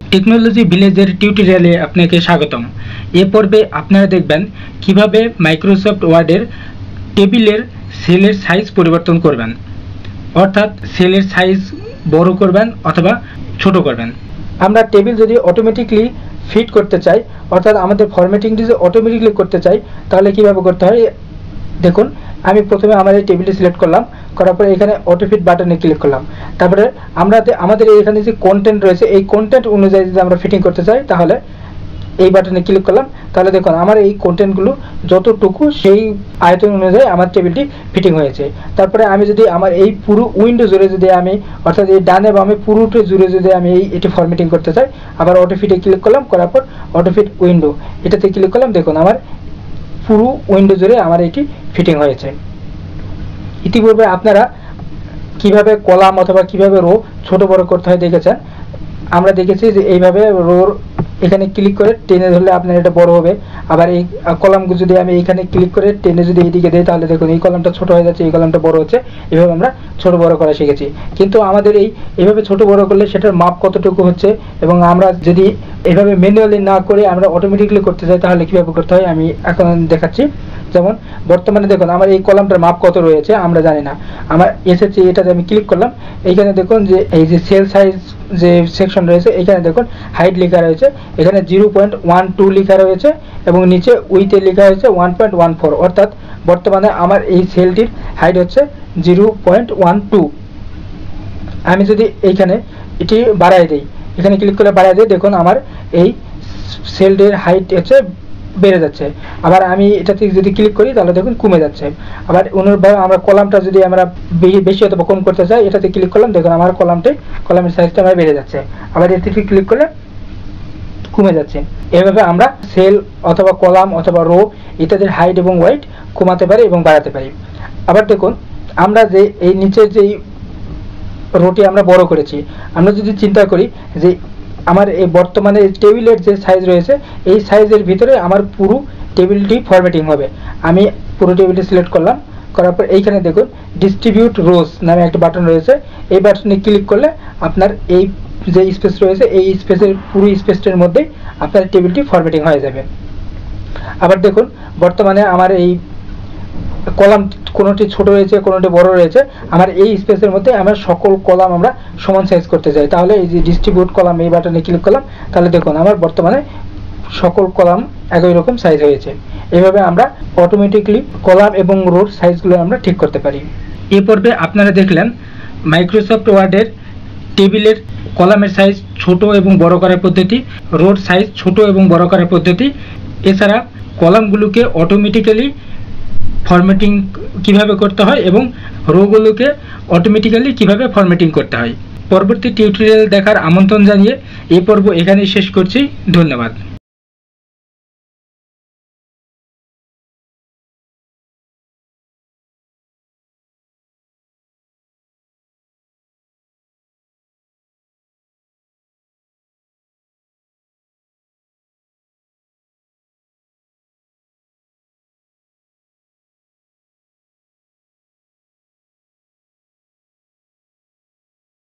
Technology ভিলেজের টিউটোরিয়ালে আপনাকে স্বাগতম। এ পর্বে আপনারা দেখবেন কীভাবে মাইক্রোসফট ওয়ার্ডের টেবিলের সেলের সাইজ পরিবর্তন করবেন, অর্থাৎ সেলের সাইজ বড় করবেন অথবা ছোট করবেন। আমরা টেবিল যদি অটোমেটিকলি ফিট করতে চাই, অর্থাৎ আমাদের ফরম্যাটিংটি যদি অটোমেটিকলি করতে চাই, তাহলে কীভাবে করতে হয়? দেখুন, আমি প্রথমে আমার এই টেবিলটি সিলেক্ট করলাম, করার পরে এখানে অটোফিট বাটনে ক্লিক করলাম। তারপরে আমরা আমাদের এখানে যে কন্টেন্ট রয়েছে, এই কন্টেন্ট অনুযায়ী যদি আমরা ফিটিং করতে চাই, তাহলে এই বাটনে ক্লিক করলাম, তাহলে দেখুন আমার এই কন্টেন্টগুলো যতটুকু সেই আয়তন অনুযায়ী আমার টেবিলটি ফিটিং হয়েছে। তারপরে আমি যদি আমার এই পুরো উইন্ডো জুড়ে যদি আমি, অর্থাৎ এই ডানে বামে পুরোটা জুড়ে যদি আমি এই, এটি ফরম্যাটিং করতে চাই, আবার অটোফিটে ক্লিক করলাম, করার পর অটোফিট উইন্ডো এটাতে ক্লিক করলাম, দেখুন আমার পুরো উইন্ডো জুড়ে আমার এটি ফিটিং হয়েছে। ইতিপূর্বে আপনারা কীভাবে কলাম অথবা কীভাবে রো ছোট বড় করতে হয় দেখেছেন আমরা দেখেছি যে এইভাবে রোর এখানে ক্লিক করে টেনে ধরলে আপনার এটা বড় হবে। আবার এই কলামগুলো যদি আমি এখানে ক্লিক করে টেনে যদি এইদিকে দিই, তাহলে দেখুন এই কলামটা ছোট হয়ে যাচ্ছে, এই কলামটা বড় হচ্ছে। এভাবে আমরা ছোট বড় করা শিখেছি। কিন্তু আমাদের এই এভাবে ছোট বড় করলে সেটার মাপ কতটুকু হচ্ছে? এবং আমরা যদি এভাবে ম্যানুয়ালি না করে আমরা অটোমেটিকলি করতে চাই, তাহলে কীভাবে করতে হয়? আমি এখন দেখাচ্ছি। যেমন বর্তমানে দেখুন, আমার এই কলামটার মাপ কত রয়েছে আমরা জানি না। আমার এসেছে এটাতে আমি ক্লিক করলাম, এইখানে দেখুন যে এই যে সেল সাইজ যে সেকশন রয়েছে এখানে দেখুন হাইট লেখা রয়েছে, এখানে জিরো পয়েন্ট ওয়ান টু লেখা রয়েছে এবং নিচে উইথে লেখা হয়েছে ওয়ান পয়েন্ট ওয়ান ফোর অর্থাৎ বর্তমানে আমার এই সেলটির হাইট হচ্ছে জিরো পয়েন্ট ওয়ান টু আমি যদি এইখানে এটি বাড়াই দিই, এখানে ক্লিক করে বাড়াই দিই দেখুন আমার এই সেলটির হাইট হচ্ছে বেড়ে যাচ্ছে। আবার আমি এটাতে যদি ক্লিক করি, তাহলে দেখুন কমে যাচ্ছে। আবার অনুরূপভাবে আমরা কলামটা যদি আমরা বেশি অথবা কম করতে চাই, এটাতে ক্লিক করলাম, দেখুন আমার কলামটি, কলামের সাইজটা আমার বেড়ে যাচ্ছে। আবার এতে ক্লিক করলে কমে যাচ্ছে। এভাবে আমরা সেল অথবা কলাম অথবা রো ইত্যাদির হাইট এবং ওয়েট কমাতে পারি এবং বাড়াতে পারি। আবার দেখুন, আমরা যে এই নিচের যেই রোটি আমরা বড় করেছি, আমরা যদি চিন্তা করি যে আমার এই বর্তমানে টেবিলের যে সাইজ রয়েছে, এই সাইজের ভিতরে আমার পুরো টেবিলটি ফরম্যাটিং হবে। আমি পুরো টেবিলটি সিলেক্ট করলাম, করার পর এইখানে দেখুন ডিস্ট্রিবিউট রোজ নামে একটা বাটন রয়েছে। এই বাটনে ক্লিক করলে আপনার এই যে স্পেস রয়েছে, এই স্পেসের পুরো স্পেসটার মধ্যেই আপনার টেবিলটি ফরম্যাটিং হয়ে যাবে। আবার দেখুন, বর্তমানে আমার এই কলাম কোনোটি ছোট রয়েছে, কোনোটি বড় রয়েছে, আমার এই স্পেসের মধ্যে আমরা সকল কলাম আমরা সমান সাইজ করতে চাই। তাহলে এই যে ডিস্ট্রিবিউট কলাম, এই বাটনে ক্লিক করলাম, তাহলে দেখুন আমার বর্তমানে সকল কলাম একই রকম সাইজ হয়েছে। এভাবে আমরা অটোমেটিকলি কলাম এবং রোড সাইজগুলো আমরা ঠিক করতে পারি। এই পর্বে আপনারা দেখলেন মাইক্রোসফট ওয়ার্ডের টেবিলের কলামের সাইজ ছোট এবং বড় করার পদ্ধতি রোড সাইজ ছোট এবং বড় করার পদ্ধতি। এছাড়া কলামগুলোকে অটোমেটিক্যালি ফরম্যাটিং কীভাবে করতে হয় এবং রোগুলোকে অটোমেটিক্যালি কীভাবে ফরম্যাটিং করতে হয়। পরবর্তী টিউটোরিয়াল দেখার আমন্ত্রণ জানিয়ে এই পর্ব এখানেই শেষ করছি। ধন্যবাদ।